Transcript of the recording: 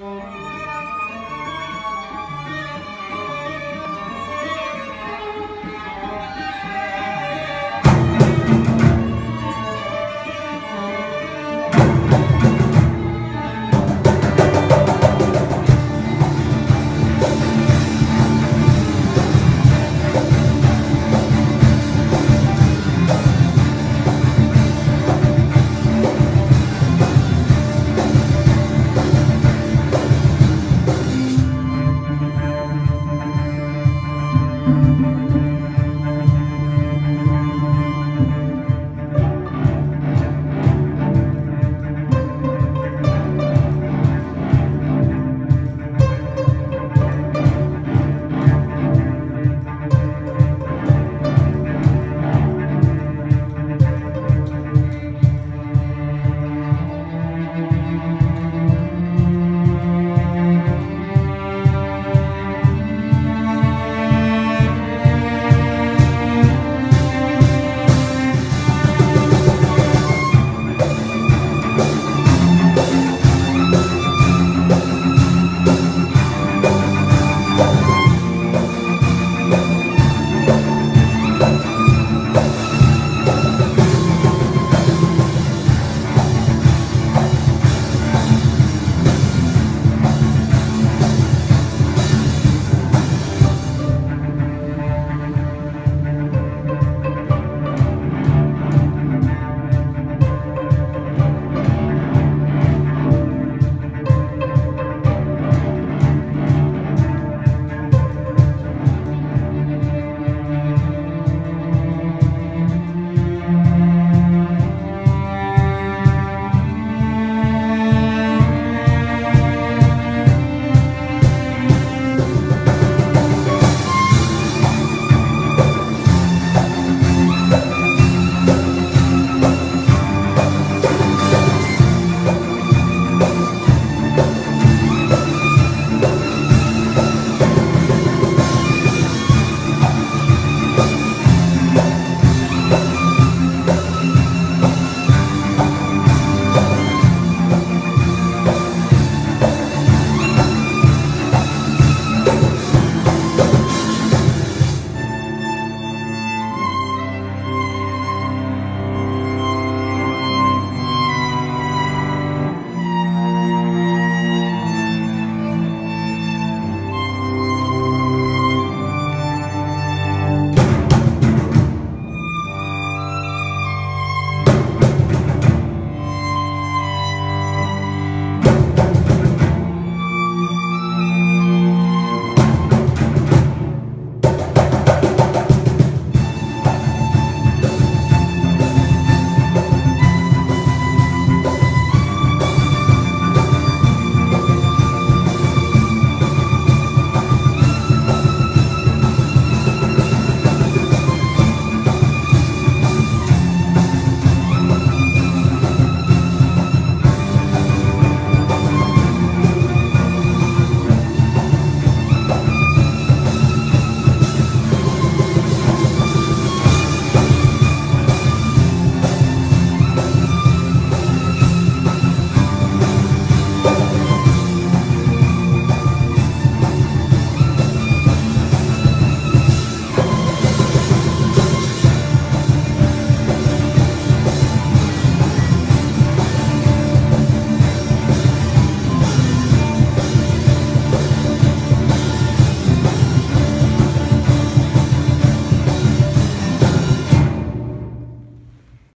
うん。